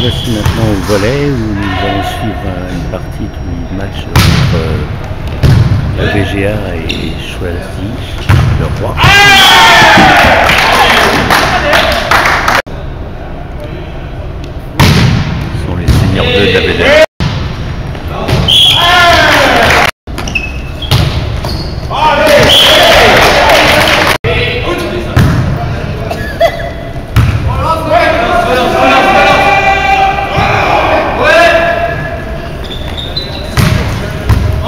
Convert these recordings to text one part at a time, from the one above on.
voici maintenant au volet où nous allons suivre une partie du match entre la VGA et Choisy, le roi. Ce sont les seigneurs 2 de la VGA.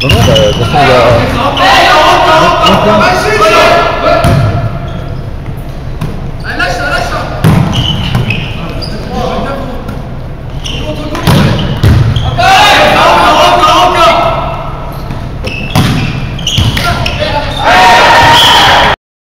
この辺り个。